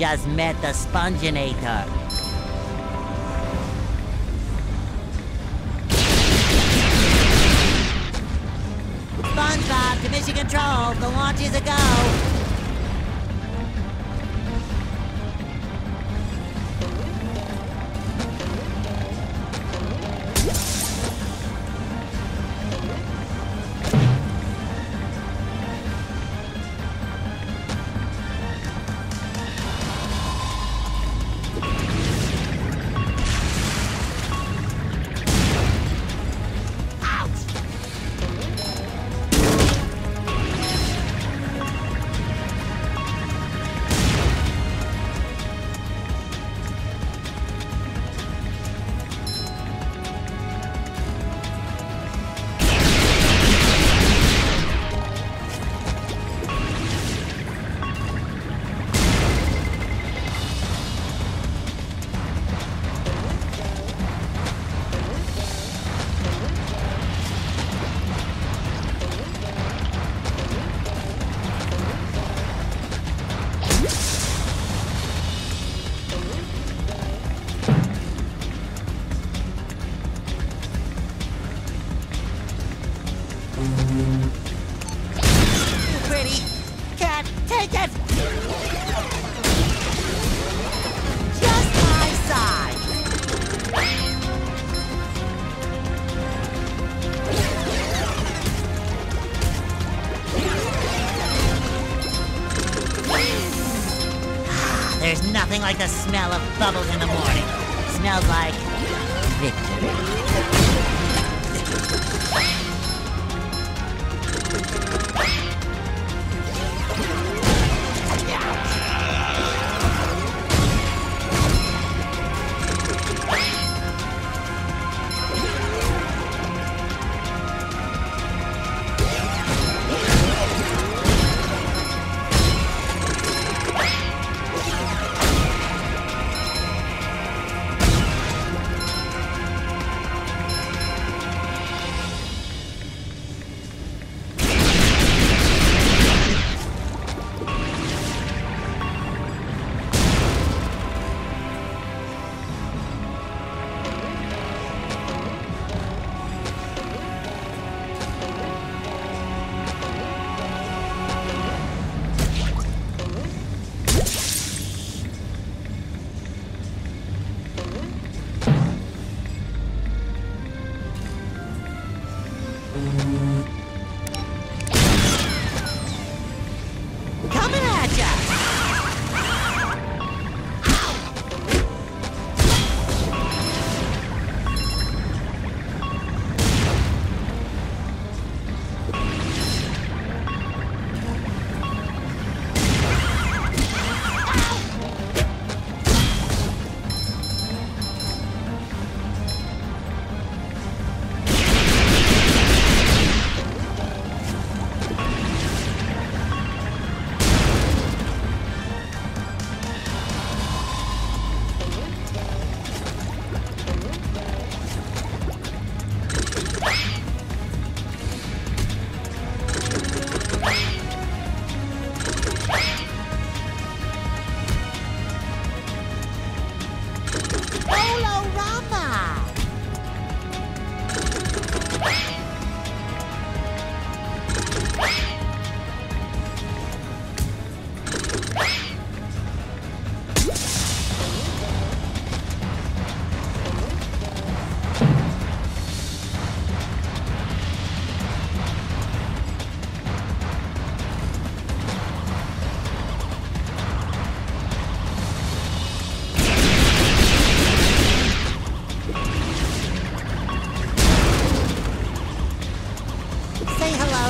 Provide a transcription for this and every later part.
Just met the Sponginator. SpongeBob to mission control. The launch is a go. Like the smell of bubbles in the morning. Smells like victory. Coming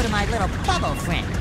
to my little bubble friend.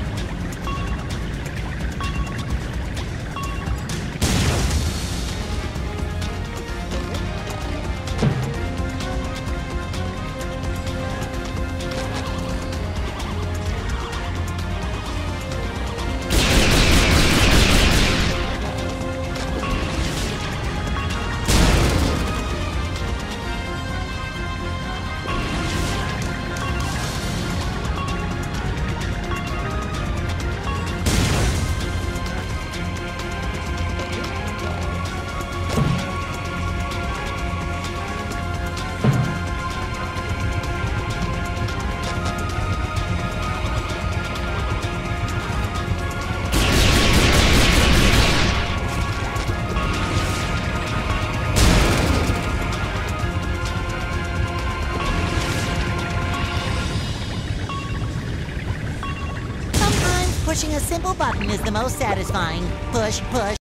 Pushing a simple button is the most satisfying. Push, push.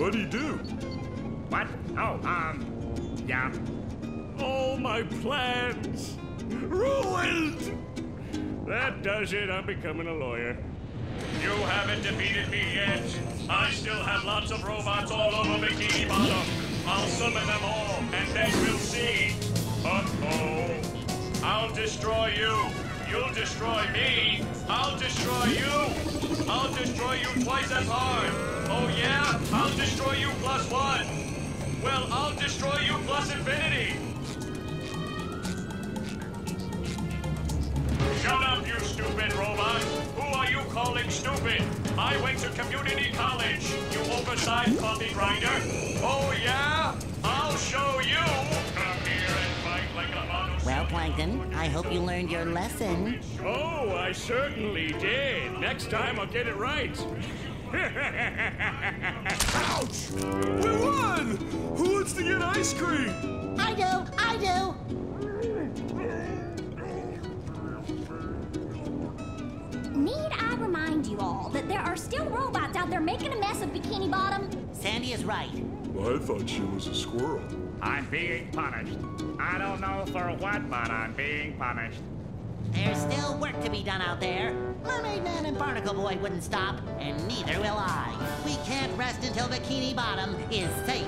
What'd he do? What? Oh, um, yeah. All my plans ruined. That does it. I'm becoming a lawyer. You haven't defeated me yet. I still have lots of robots all over Bikini Bottom. I'll summon them all, and then we'll see. Uh-oh. I'll destroy you. You'll destroy me. I'll destroy you. Destroy you twice as hard. Oh yeah? I'll destroy you plus one. Well, I'll destroy you plus infinity. Shut up, you stupid robot! Who are you calling stupid? I went to community college, you oversized coffee grinder. Oh, yeah? Plankton, I hope you learned your lesson. Oh, I certainly did. Next time I'll get it right. Ouch! We won! Who wants to get ice cream? I do, I do. Need I remind you all that there are still robots out there making a mess of Bikini Bottom? Sandy is right. I thought she was a squirrel. I'm being punished. I don't know for what, but I'm being punished. There's still work to be done out there. Mermaid Man and Barnacle Boy wouldn't stop, and neither will I. We can't rest until Bikini Bottom is safe.